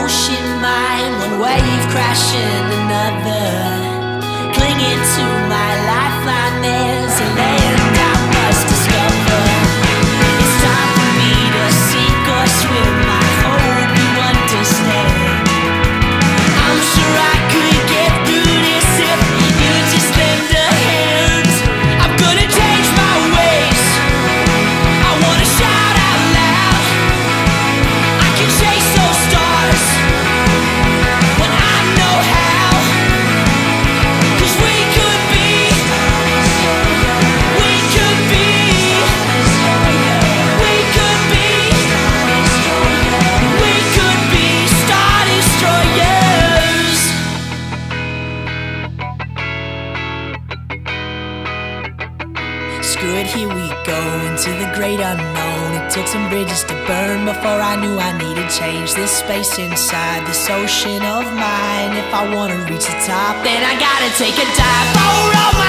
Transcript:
ocean mind, one wave crashing another. Screw it, here we go into the great unknown. It took some bridges to burn before I knew I needed change. This space inside this ocean of mine. If I wanna reach the top, then I gotta take a dive. For